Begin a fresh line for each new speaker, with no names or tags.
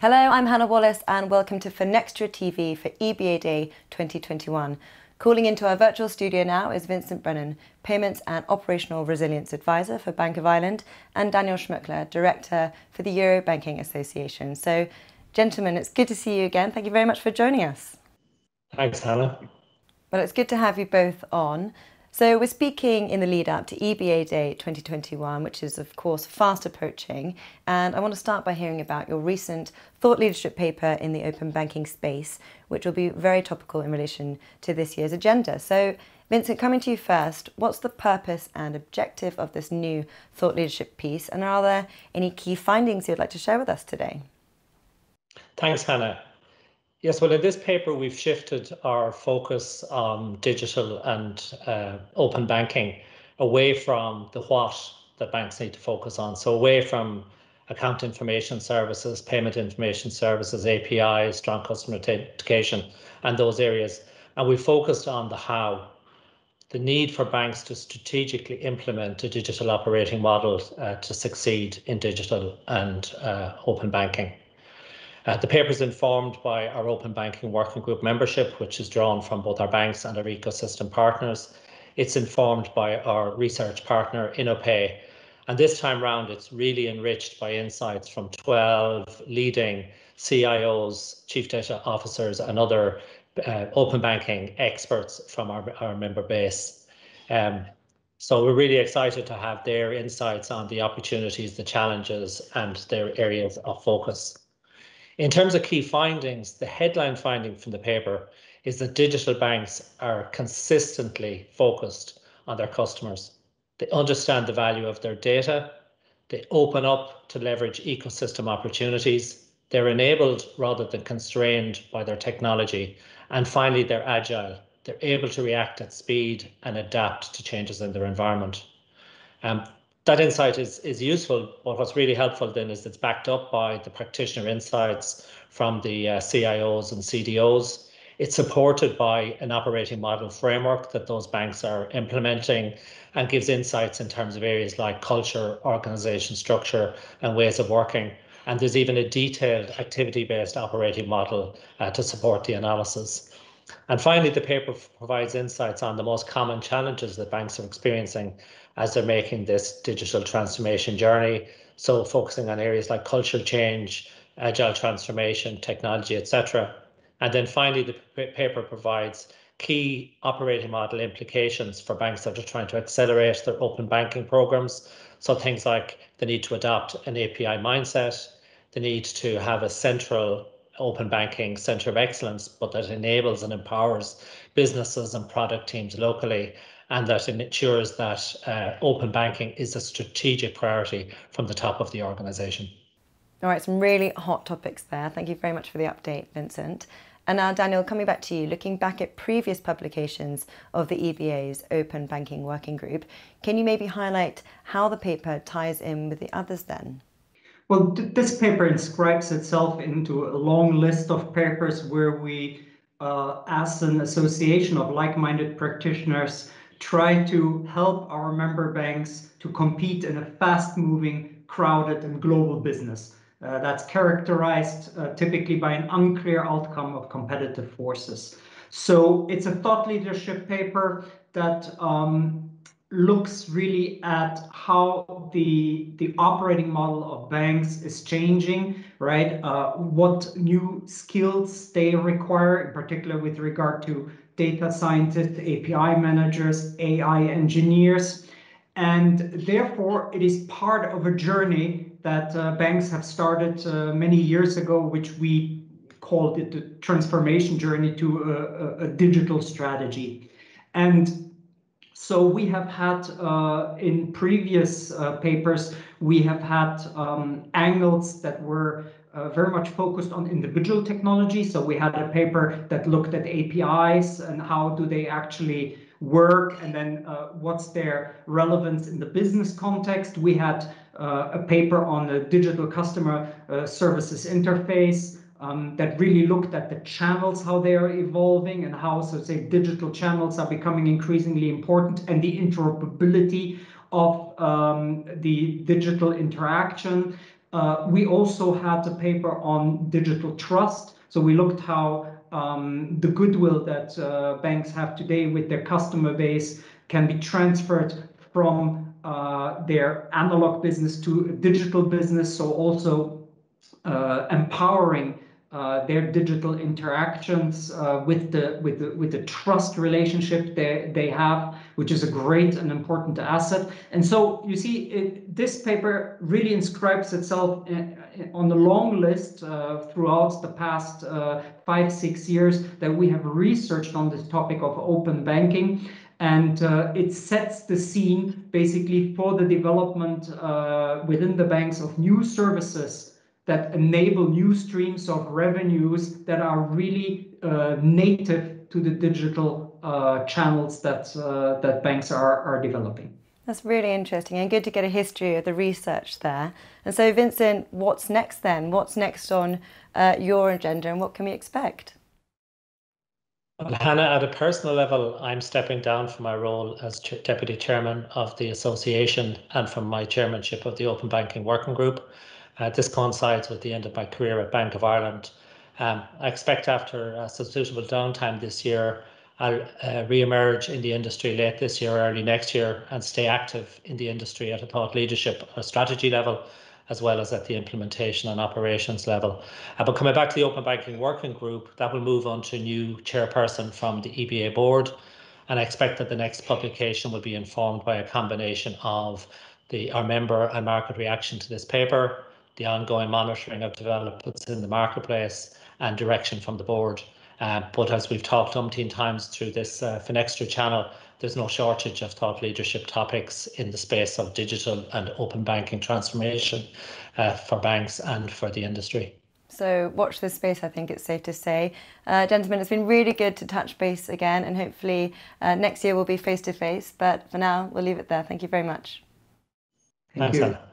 Hello, I'm Hannah Wallace, and welcome to Finextra TV for EBA Day 2021. Calling into our virtual studio now is Vincent Brennan, Payments and Operational Resilience Advisor for Bank of Ireland, and Daniel Szmukler, Director for the Euro Banking Association. So, gentlemen, it's good to see you again. Thank you very much for joining us.
Thanks, Hannah.
Well, it's good to have you both on. So we're speaking in the lead up to EBA Day 2021, which is of course fast approaching. And I want to start by hearing about your recent thought leadership paper in the open banking space, which will be very topical in relation to this year's agenda. So Vincent, coming to you first, what's the purpose and objective of this new thought leadership piece? And are there any key findings you'd like to share with us today?
Thanks, Hannah. Yes, well, in this paper, we've shifted our focus on digital and uh, open banking away from the what that banks need to focus on. So away from account information services, payment information services, APIs, strong customer authentication, and those areas. And we focused on the how, the need for banks to strategically implement a digital operating model uh, to succeed in digital and uh, open banking. Uh, the paper is informed by our Open Banking Working Group membership, which is drawn from both our banks and our ecosystem partners. It's informed by our research partner, InnoPay. And this time round, it's really enriched by insights from 12 leading CIOs, chief data officers, and other uh, open banking experts from our, our member base. Um, so we're really excited to have their insights on the opportunities, the challenges, and their areas of focus. In terms of key findings, the headline finding from the paper is that digital banks are consistently focused on their customers. They understand the value of their data. They open up to leverage ecosystem opportunities. They're enabled rather than constrained by their technology. And finally, they're agile. They're able to react at speed and adapt to changes in their environment. Um, that insight is, is useful, but what's really helpful then is it's backed up by the practitioner insights from the uh, CIOs and CDOs. It's supported by an operating model framework that those banks are implementing and gives insights in terms of areas like culture, organization structure, and ways of working. And there's even a detailed activity-based operating model uh, to support the analysis. And finally, the paper provides insights on the most common challenges that banks are experiencing as they're making this digital transformation journey. So focusing on areas like cultural change, agile transformation, technology, etc. And then finally, the paper provides key operating model implications for banks that are trying to accelerate their open banking programs. So things like the need to adopt an API mindset, the need to have a central open banking center of excellence, but that enables and empowers businesses and product teams locally, and that it ensures that uh, open banking is a strategic priority from the top of the organisation.
All right, some really hot topics there. Thank you very much for the update, Vincent. And now, Daniel, coming back to you, looking back at previous publications of the EBA's Open Banking Working Group, can you maybe highlight how the paper ties in with the others then?
Well, th this paper inscribes itself into a long list of papers where we, uh, as an association of like-minded practitioners, try to help our member banks to compete in a fast-moving, crowded, and global business. Uh, that's characterized uh, typically by an unclear outcome of competitive forces. So it's a thought leadership paper that um, looks really at how the the operating model of banks is changing, right? Uh, what new skills they require, in particular with regard to data scientists, API managers, AI engineers, and therefore it is part of a journey that uh, banks have started uh, many years ago, which we called it the transformation journey to a, a, a digital strategy. And so we have had uh, in previous uh, papers, we have had um, angles that were uh, very much focused on individual technology. So we had a paper that looked at APIs and how do they actually work and then uh, what's their relevance in the business context. We had uh, a paper on the digital customer uh, services interface that really looked at the channels, how they are evolving and how, so say, digital channels are becoming increasingly important and the interoperability of um, the digital interaction. Uh, we also had a paper on digital trust. So we looked how um, the goodwill that uh, banks have today with their customer base can be transferred from uh, their analog business to digital business. So also empowering uh, their digital interactions uh, with the with the with the trust relationship they they have, which is a great and important asset. And so you see, it, this paper really inscribes itself in, in, on the long list uh, throughout the past uh, five six years that we have researched on this topic of open banking. And uh, it sets the scene basically for the development uh, within the banks of new services that enable new streams of revenues that are really uh, native to the digital uh, channels that uh, that banks are, are developing.
That's really interesting and good to get a history of the research there. And so, Vincent, what's next then? What's next on uh, your agenda and what can we expect?
Well, Hannah, at a personal level, I'm stepping down from my role as ch Deputy Chairman of the Association and from my chairmanship of the Open Banking Working Group. Uh, this coincides with the end of my career at Bank of Ireland. Um, I expect after a suitable downtime this year, I'll uh, re-emerge in the industry late this year, or early next year, and stay active in the industry at a thought leadership or strategy level, as well as at the implementation and operations level. Uh, but coming back to the Open Banking Working Group, that will move on to a new chairperson from the EBA board, and I expect that the next publication will be informed by a combination of the our member and market reaction to this paper, the ongoing monitoring of developments in the marketplace and direction from the board. Uh, but as we've talked umpteen times through this uh, Finextra channel, there's no shortage of thought leadership topics in the space of digital and open banking transformation uh, for banks and for the industry.
So watch this space, I think it's safe to say. Uh, gentlemen, it's been really good to touch base again, and hopefully uh, next year we'll be face to face. But for now, we'll leave it there. Thank you very much.
Thank Thanks, you. Anna.